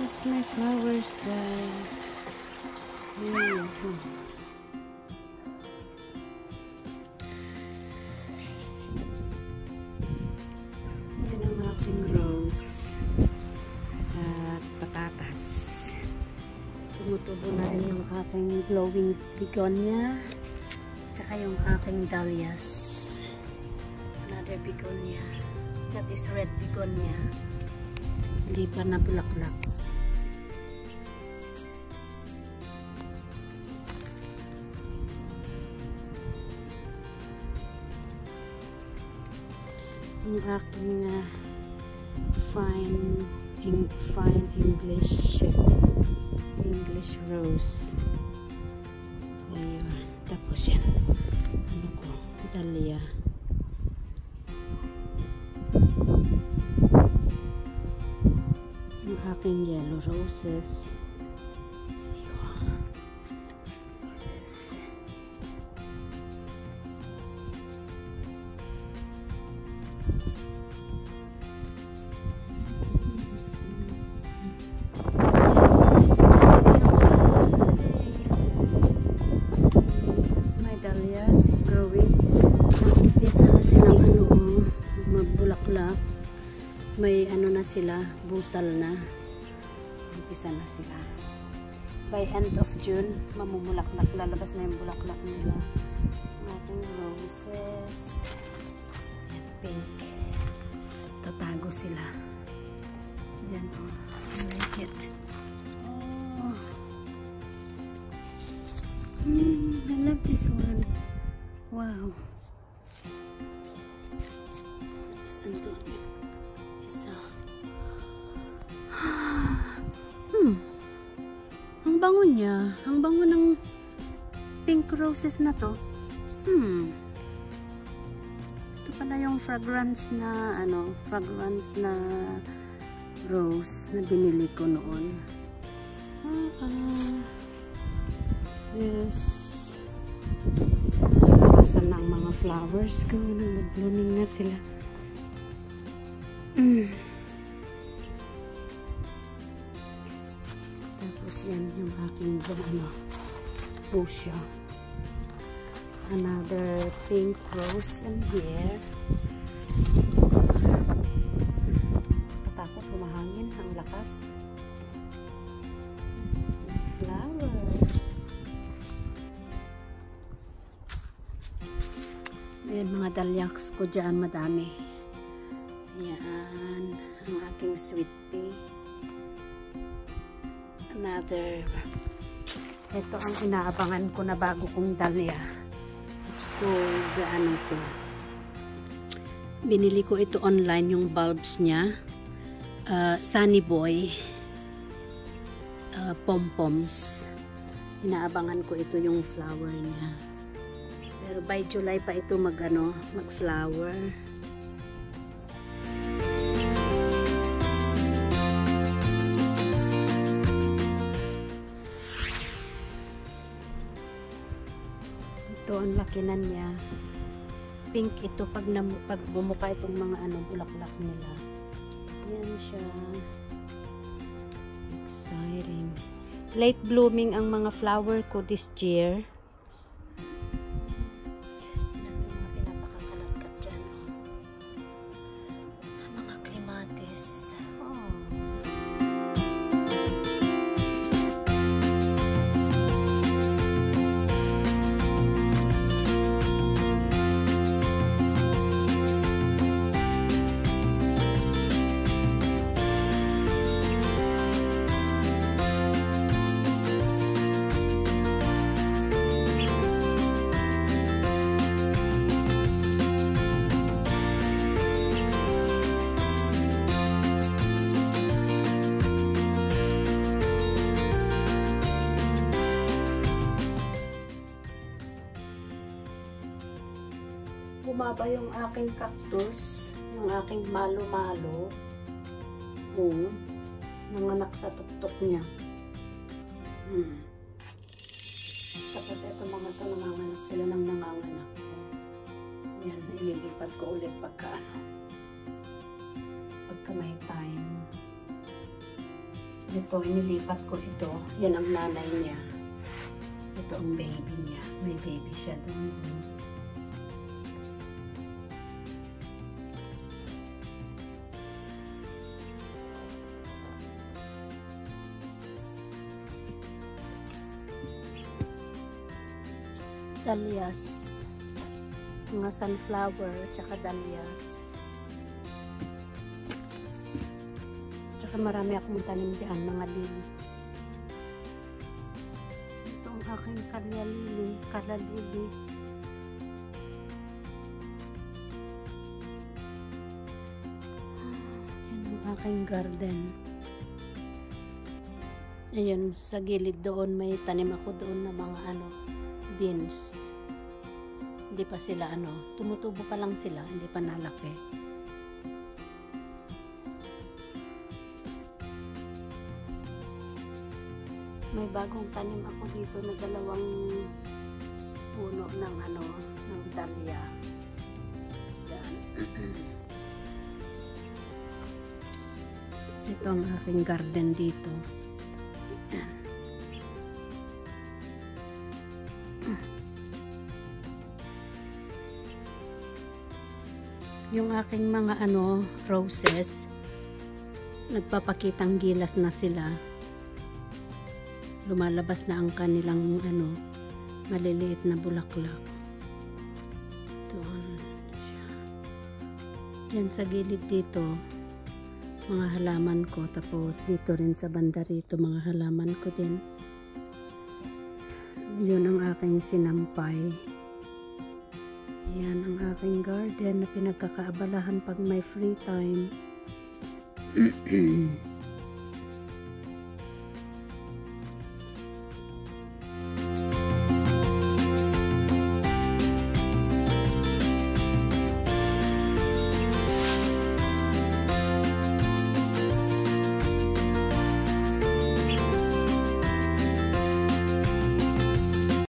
That's my flowers, guys. Ayan. Yan ang rose at patatas. Tumutubo na rin yung aking glowing begonia tsaka yung aking dahlias. Another begonia. That is red begonia. Hindi pa nabulaklak. Yung aking uh, fine in, fine English English rose. Ayun tapos yan. Ano ko? Dahlia. Yung aking yellow roses dahlias. It's growing. Umpisa na silang ano, oh, magbulaklak. May ano na sila, busal na. Umpisa na sila. By end of June, mamumulaklak. Lalabas na yung bulaklak nila. Ating roses. Yan, pink. Tatago sila. Yan, oh. I like it. Love this one. Wow. Saan to? Isa. Hmm. Ang bango niya. Ang bango ng pink roses na to. Hmm. Ito pala yung fragrance na, ano, fragrance na rose na binili ko noon. Ah, ah. Yes. Natasan na ang mga flowers ko. Nag-blooming na sila. Mm. Tapos yan yung aking ano, fuchsia. Another pink rose in here. Katakot humahangin ang lakas. Mga dalyaks ko dyan, madami. Ayan, ang aking sweet pea. Another, ito ang inaabangan ko na bago kong dahlia. It's called, ano to, binili ko ito online, yung bulbs niya. Uh, Sunny Boy uh, pom-poms. Inaabangan ko ito yung flower niya. Pero by July pa ito mag ano, mag-flower. Ito ang laki na niya. Pink ito pag, na, pag bumuka itong mga ano, bulaklak nila. Yan siya. Exciting. Late blooming ang mga flower ko this year. Bumaba yung aking cactus, yung aking malo-malo. Oo. Nanganak sa tuktok niya. Hmm. Tapos ito mga to nanganganak sila ng nanganganak. Yan, ililipat ko ulit pagka ano. Pagka may time. Ito, inilipat ko ito. Yan ang nanay niya. Ito ang baby niya. May baby siya doon. Dahlias. Mga sunflower, tsaka dahlias. Tsaka marami akong tanim dyan, mga lili. Ito ang aking kalya lili, kala lili. Yan ang aking garden. Ayun, sa gilid doon may tanim ako doon na mga ano, beans. Hindi pa sila ano, tumutubo pa lang sila, hindi pa nalaki. May bagong tanim ako dito na dalawang puno ng ano, ng dahlia. Diyan. Ito ang aking garden dito. Yung aking mga ano, roses, nagpapakitang gilas na sila. Lumalabas na ang kanilang ano, maliliit na bulaklak. Doon. Diyan sa gilid dito, mga halaman ko. Tapos dito rin sa banda rito, mga halaman ko din. Yun ang aking sinampay. Yan ang aking garden na pinagkakaabalahan pag may free time.